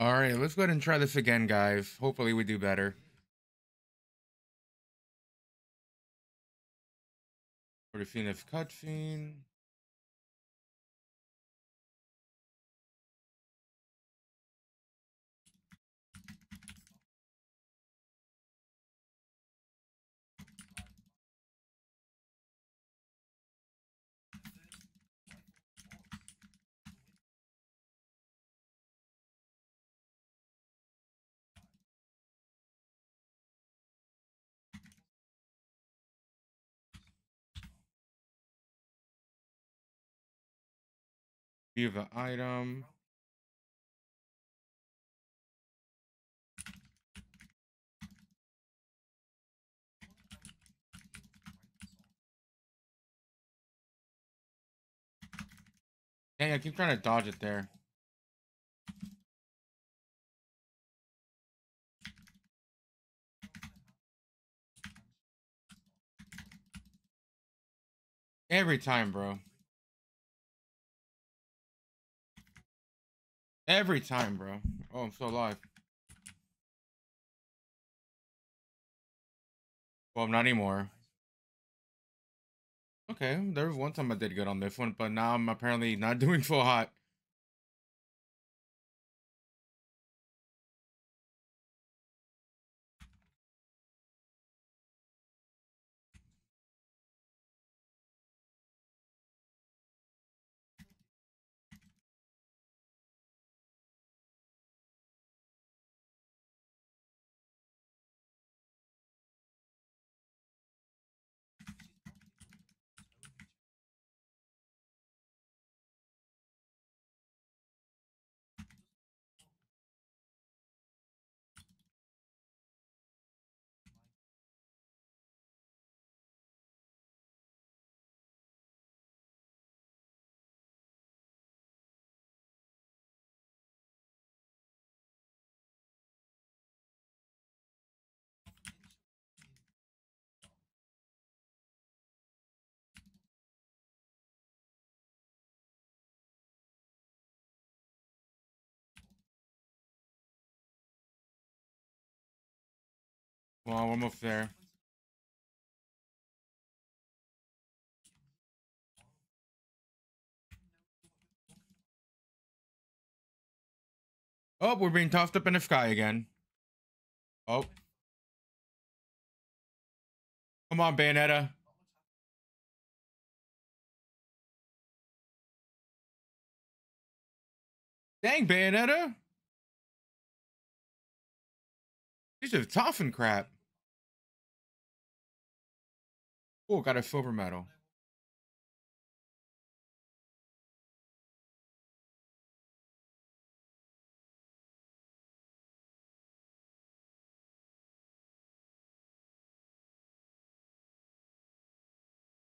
All right, let's go ahead and try this again, guys. Hopefully we do better. This cutscene. The item. Dang, I keep trying to dodge it there. Every time, bro. Every time, bro. Oh, I'm so alive. Well, I'm not anymore. Okay, there was one time I did good on this one, but now I'm apparently not doing full hot. Well, we're almost there. Oh, we're being tossed up in the sky again. Oh. Come on, Bayonetta. Dang, Bayonetta. These are tough and crap. Oh, got a silver medal.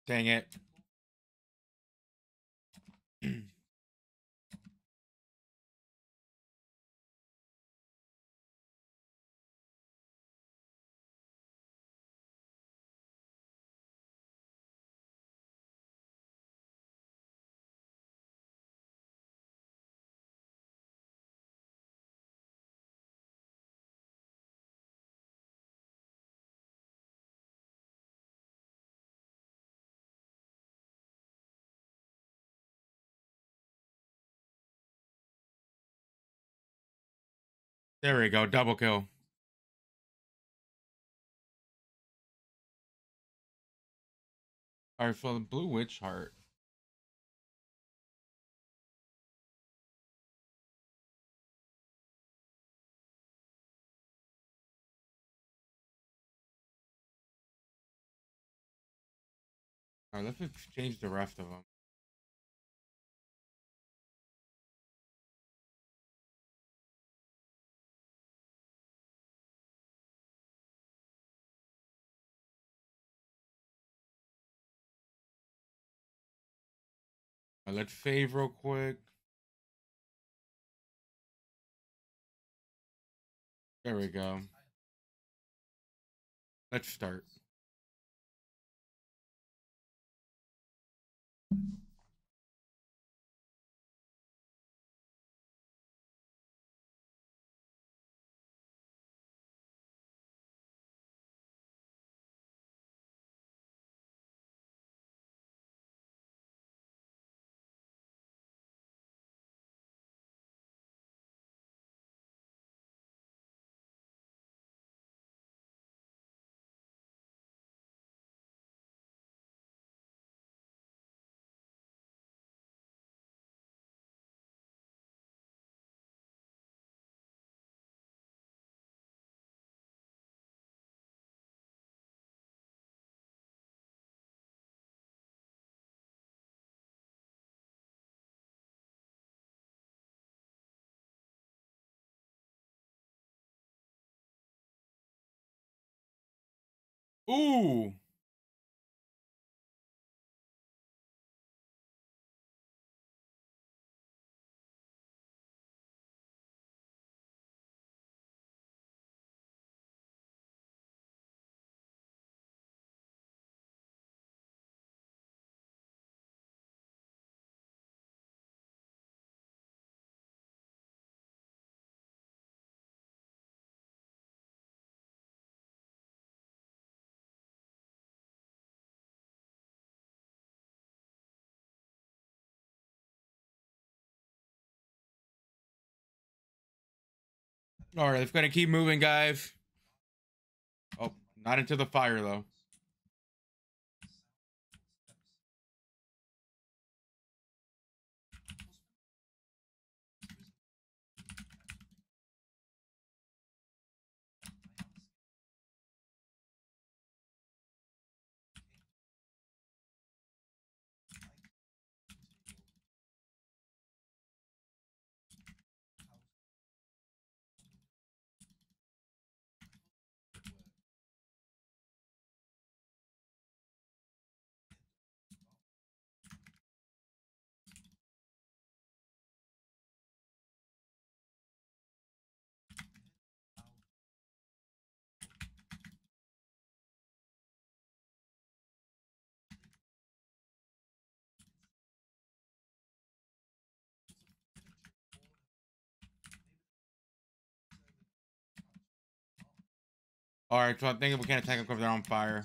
Dang it. There we go, double kill. Alright, for the blue witch heart. Alright, let's exchange the rest of them. Right, let's save real quick. There we go. Let's start. Ooh. All right, let's gonna keep moving, guys. Oh, not into the fire though. All right, so I think we can't attack them because they're on fire.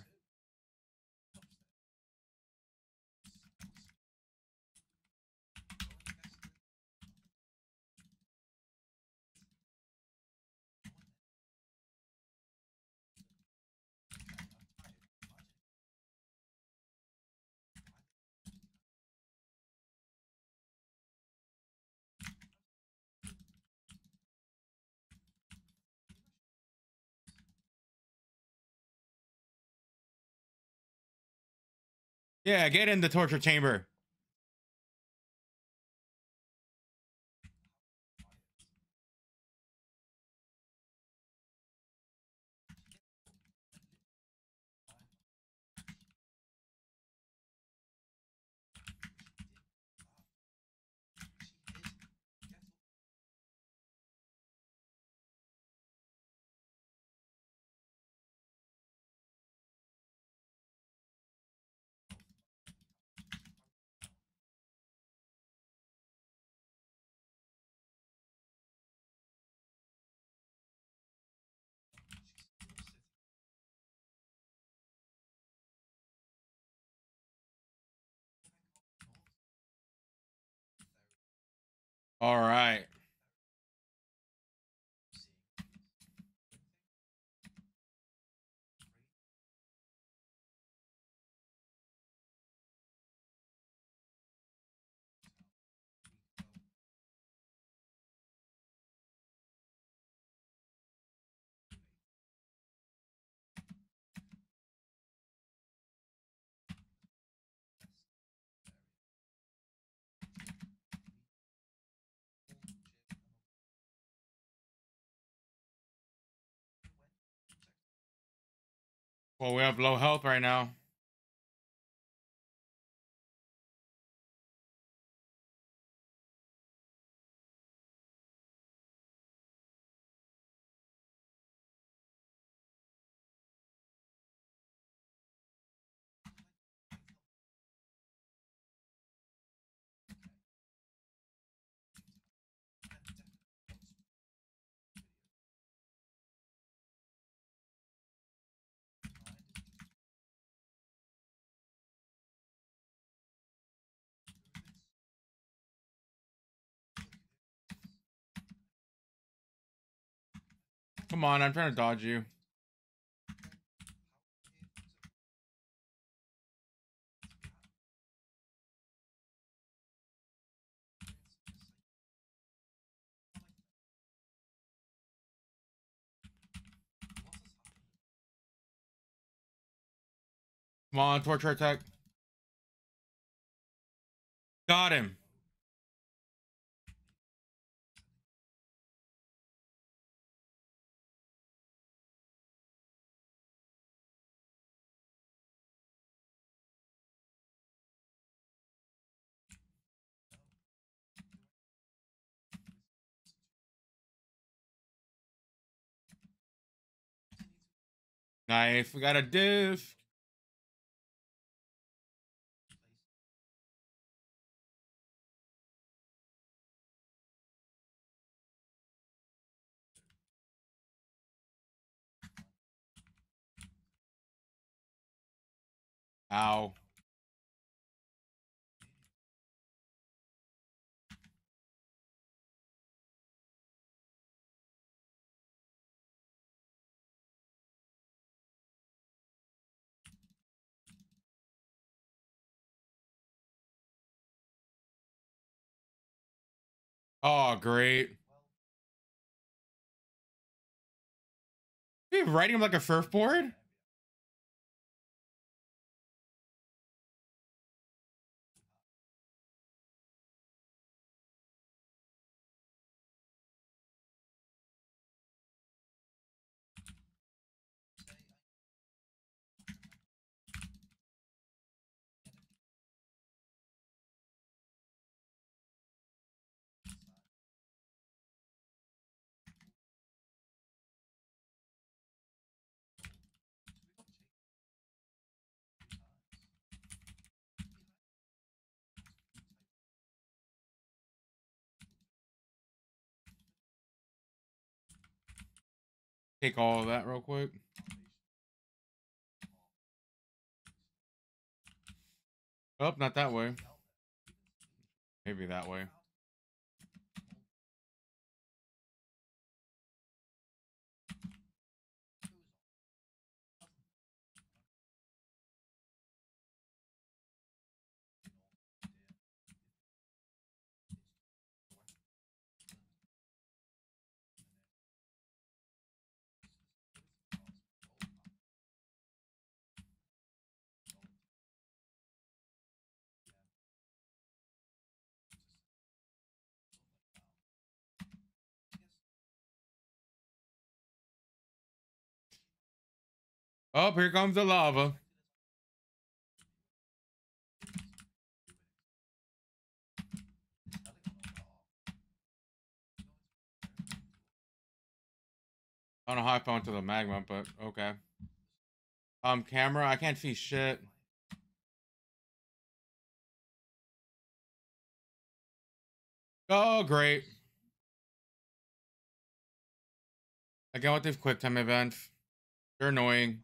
Yeah, get in the torture chamber. All right. Well, we have low health right now. Come on, I'm trying to dodge you. Come on, torture attack. Got him. Nice. We got a diff. Ow. Oh, great. Are you riding him like a surfboard? Take all of that real quick. Oh, not that way. Maybe that way. Oh, here comes the lava. I don't know how I fell into the magma, but okay. Um, camera, I can't see shit. Oh, great. Again with these quick time events. They're annoying.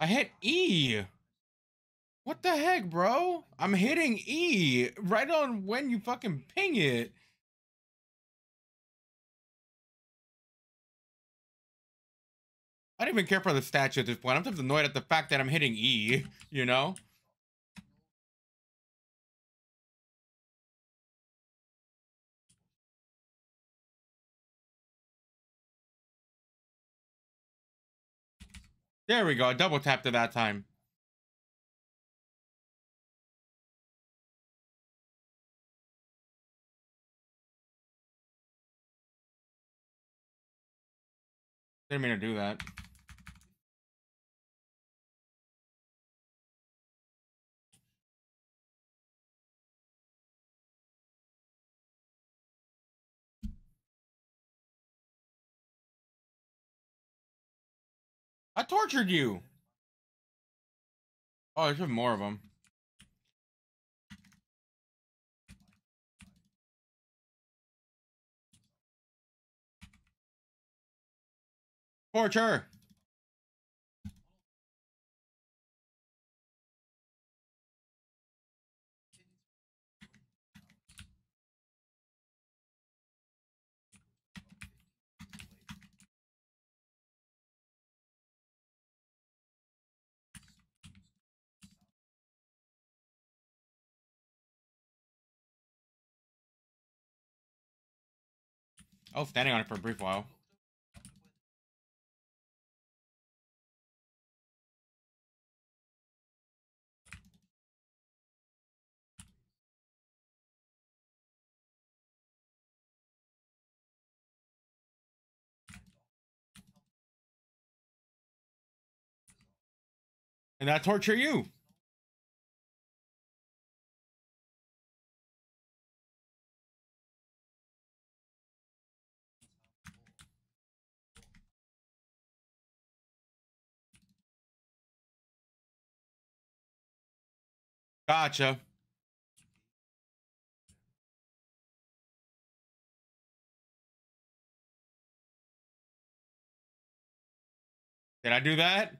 I hit E. What the heck, bro? I'm hitting E right on when you fucking ping it. I don't even care for the statue at this point. I'm just annoyed at the fact that I'm hitting E, you know? There we go. I Double tapped it that time. Didn't mean to do that. I tortured you. Oh, there's even more of them. Torture. Oh, standing on it for a brief while. And that torture you. Gotcha. Did I do that?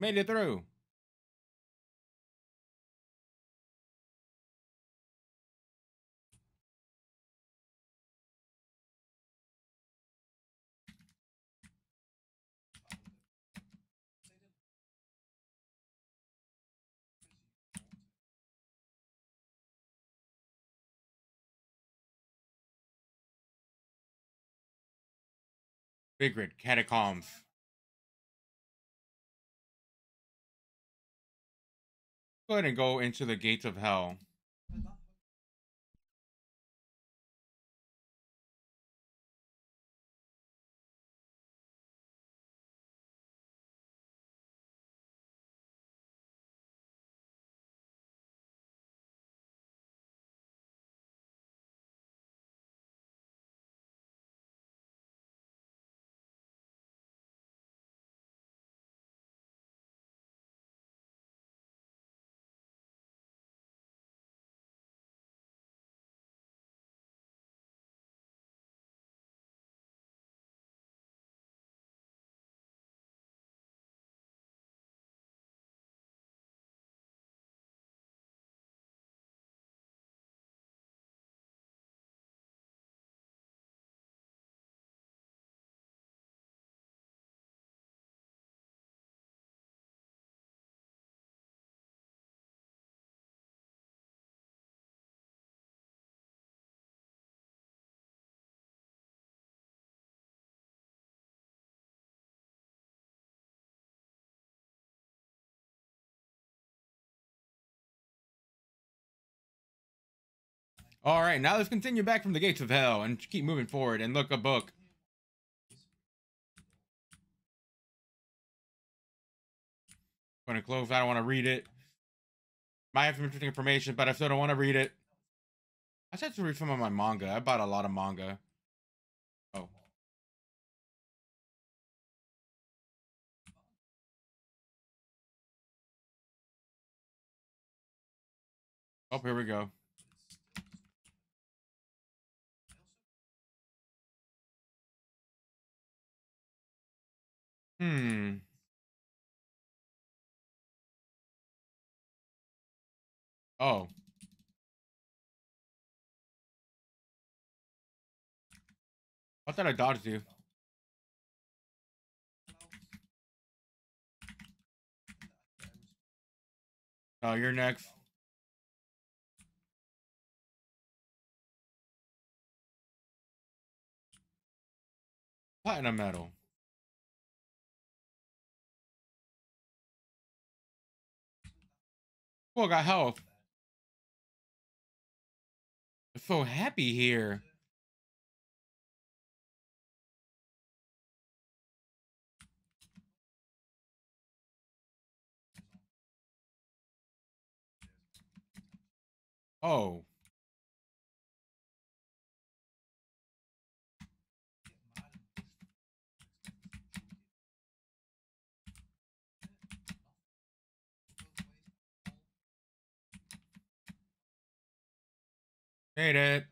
Made it through. Vigrid, Catacombs. Go ahead and go into the gates of hell. All right, now let's continue back from the gates of hell and keep moving forward and look a book. I'm gonna close. I don't want to read it. Might have some interesting information, but I still don't want to read it. I said to read some of my manga. I bought a lot of manga. Oh. Oh, here we go. Hmm. Oh. I thought I dodged you. Oh, you're next. Platinum medal. Oh, I got health. I'm so happy here. Oh. Made it.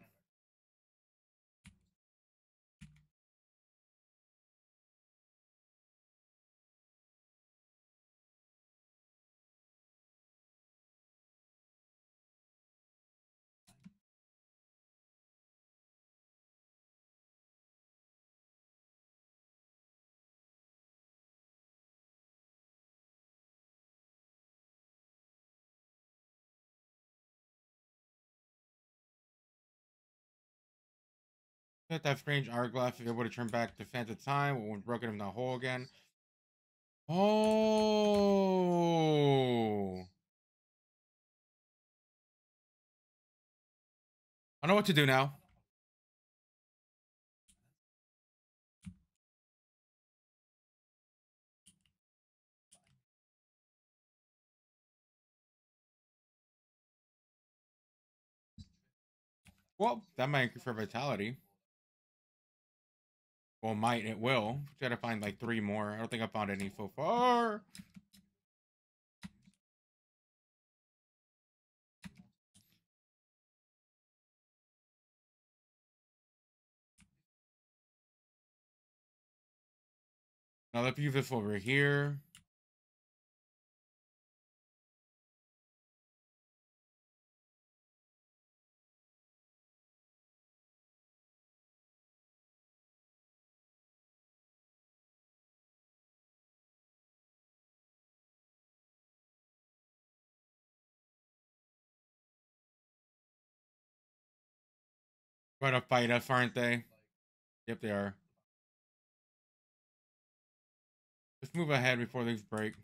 That strange hourglass you're able to turn back sands of time when broken in the hole again. Oh. I know what to do now. Well, that might increase our vitality. Well, might, it will. Try to find like three more. I don't think I found any so far. Now let's use this over here. Trying to fight us, aren't they? Yep, they are. Let's move ahead before these break.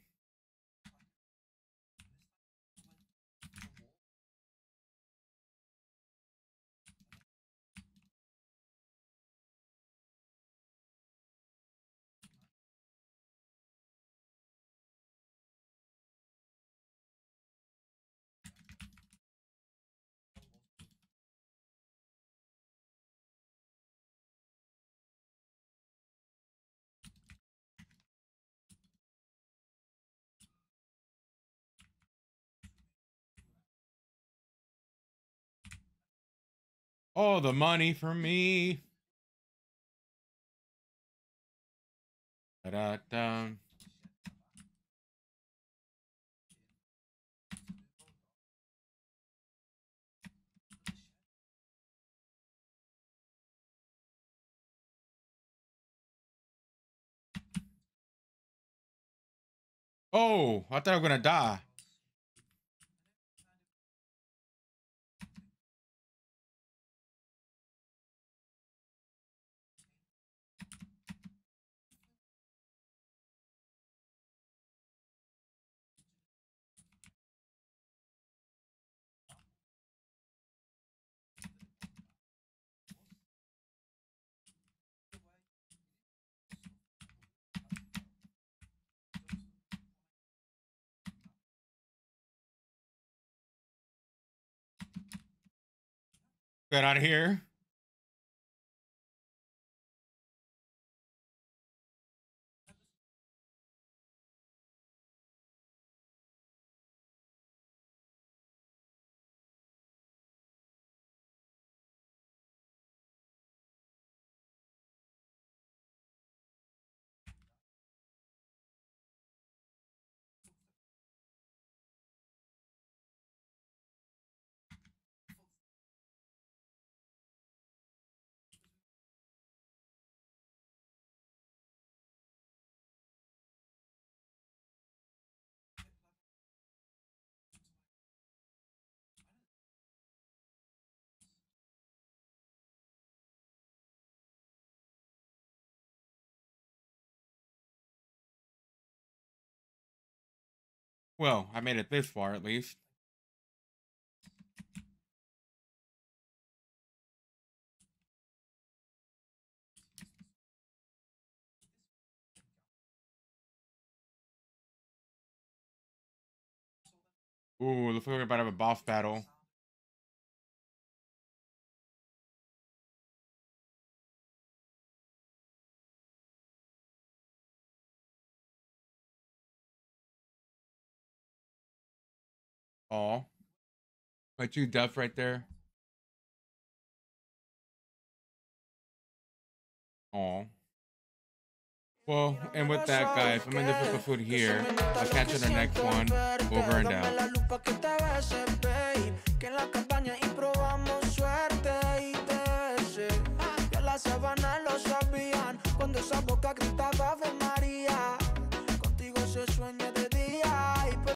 Oh, the money for me. Da da. Oh, I thought I was gonna die. Get out of here. Well, I made it this far at least. Ooh, looks like we're about to have a boss battle. Oh. But you Duff right there. Oh. Well, and with that, guys, I'm gonna in this episode here. I'll catch you in the next one. Over and out.